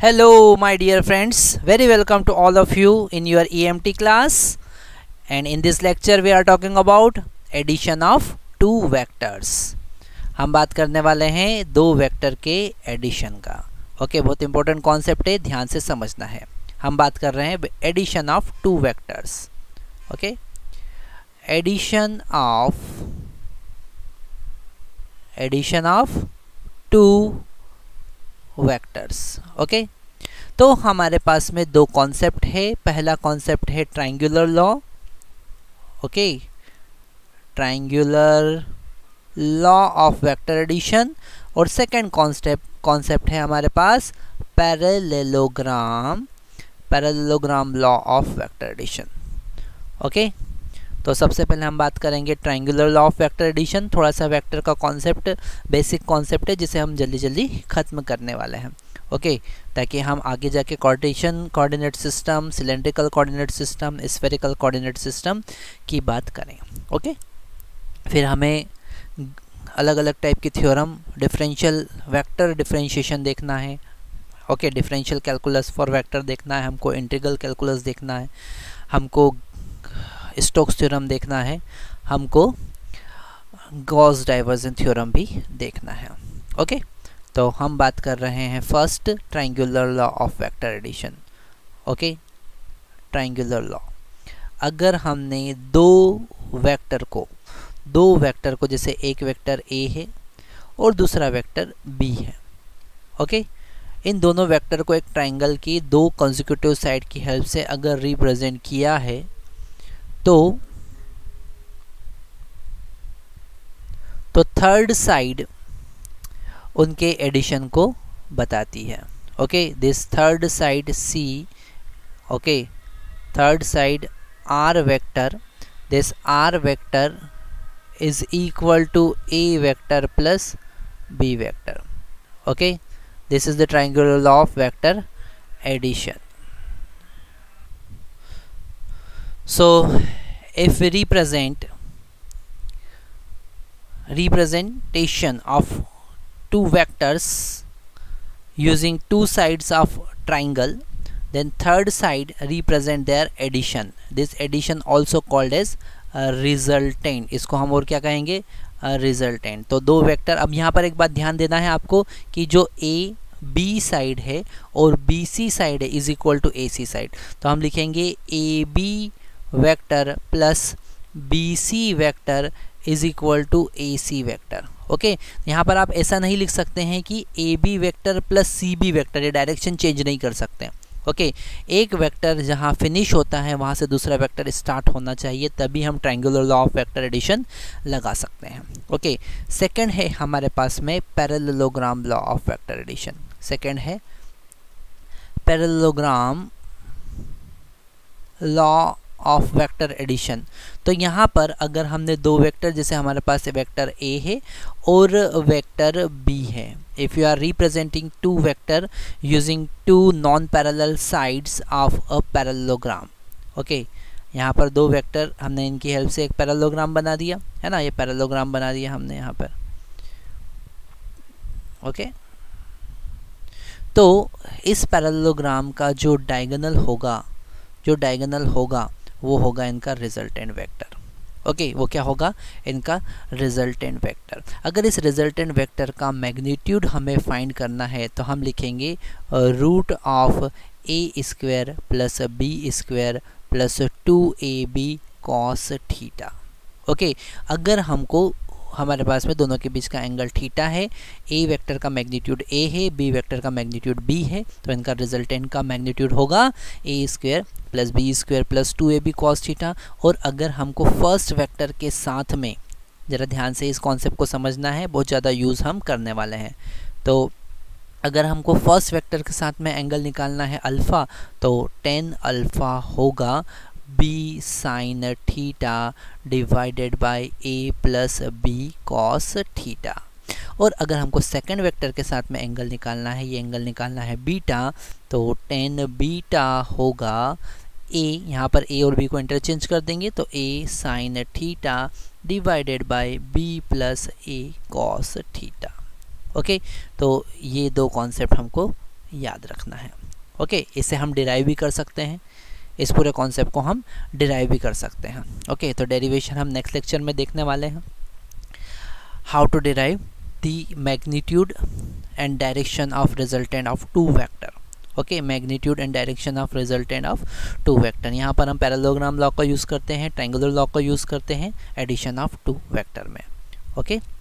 Hello my dear friends, very welcome to all of you in your EMT class and in this lecture we are talking about addition of two vectors. हम बात करने वाले हैं दो vector के addition का okay okay, बहुत important concept है ध्यान से समझना है हम बात कर रहे हैं addition of two vectors okay addition of addition of two vectors okay तो हमारे पास में दो कॉन्सेप्ट है। पहला कॉन्सेप्ट है triangular law okay triangular law of vector addition और सेकंड कॉन्सेप्ट कॉन्सेप्ट है हमारे पास parallelogram parallelogram law of vector addition okay तो सबसे पहले हम बात करेंगे triangular law of vector addition थोड़ा सा वेक्टर का कॉन्सेप्ट बेसिक कॉन्सेप्ट है, जिसे हम जल्दी जल्दी ख़त्म करने वाले हैं। ओके ताकि हम आगे जाके coordination coordinate system cylindrical coordinate system spherical coordinate system की बात करें। ओके फिर हमें अलग अलग टाइप की थ्योरम डिफरेंशियल वेक्टर डिफरेंशिएशन देखना है। Okay differential calculus for vector देखना है, हमको इंटीग्रल कैलकुलस देखना है। हमको स्टोक्स थ्योरम देखना है। हमको गॉस डाइवर्जन थ्योरम भी देखना है। ओके? तो हम बात कर रहे हैं first triangular law of vector addition. Okay? Triangular law. अगर हमने दो वेक्टर को, दो वेक्टर को, जैसे एक वेक्टर ए है और दूसरा वेक्टर बी है। ओके? इन दोनों वेक्टर को एक ट्राइंगल की दो कंजिक्यूटिव साइड की हेल्प से अगर रिप्रेजेंट किया है तो तो थर्ड साइड उनके एडिशन को बताती है। Okay this third side C okay third side R vector this R vector is equal to A vector plus B vector okay this is the triangular law of vector addition so if we represent representation of two vectors using two sides of triangle then third side represent their addition this addition also called as resultant इसको हम और क्या कहेंगे resultant तो दो vector अब यहाँ पर एक बात ध्यान देना है आपको कि जो ए बी साइड है और बी सी साइड है is equal to A C side तो हम लिखेंगे A B vector plus B C vector is equal to A C vector okay? यहाँ पर आप ऐसा नहीं लिख सकते हैं कि A B vector plus C B vector ये डायरेक्शन चेंज नहीं कर सकते ओके? okay, एक वेक्टर जहाँ फिनिश होता है वहाँ से दूसरा वेक्टर स्टार्ट होना चाहिए तभी हम triangular law of vector addition लगा सकते हैं ओके? okay, सेकंड है हमारे पास में parallelogram law of vector addition second है parallelogram law of vector addition तो यहाँ पर अगर हमने दो वेक्टर जैसे हमारे पास वेक्टर ए है और वेक्टर बी है, if you are representing two vector using two non-parallel sides of a parallelogram, okay? यहाँ पर दो वेक्टर हमने इनकी हेल्प से एक पैरलोग्राम बना दिया, है ना? ये पैरेललोग्राम बना दिया हमने यहाँ पर ओके तो इस पैरलोग्राम का जो डायगोनल होगा, जो डायगोनल होगा वो होगा इनका रिजल्टेंट वेक्टर ओके okay, वो क्या होगा? इनका रिजल्टेंट वेक्टर अगर इस रिजल्टेंट वेक्टर का मैग्नीट्यूड हमें फाइंड करना है तो हम लिखेंगे root of A square plus B square plus two A B cos theta okay अगर हमको हमारे पास में दोनों के बीच का एंगल थीटा है ए वेक्टर का मैग्नीट्यूड ए है बी वेक्टर का मैग्नीट्यूड बी है तो इनका रिजल्टेंट का मैग्नीट्यूड होगा A square plus B square plus two A B cos theta और अगर हमको फ़र्स्ट वेक्टर के साथ में, ज़रा ध्यान से इस कॉन्सेप्ट को समझना है, बहुत ज़्यादा यूज़ हम करने वाले हैं। तो अगर हमको फ़र्स्ट वेक्टर के साथ में एंगल निकालना है अल्फ़ा तो टेन अल्फ़ा होगा B sine theta divided by A plus B cos theta और अगर हमको सेकेंड वेक्टर के साथ में एंगल निकालना है, ये एंगल निकालना है बीटा तो टेन बीटा होगा ए यहाँ पर ए और बी को इंटरचेंज कर देंगे तो A sine theta divided by B plus A cos theta okay तो ये दो कॉन्सेप्ट हमको याद रखना है। ओके इसे हम डिराइव भी कर सकते हैं। इस पूरे कॉन्सेप्ट को हम डिराइव भी कर सकते हैं। ओके तो डेरिवेशन हम नेक्स्ट लेक्चर में देखने वाले हैं। How to derive the magnitude and direction of resultant of two vector. Okay magnitude and direction of resultant of two vector यहाँ पर हम पैरालोग्राम लॉ का यूज़ करते हैं ट्रेंगुलर लॉ का यूज़ करते हैं एडिशन ऑफ़ टू वेक्टर में. Okay okay?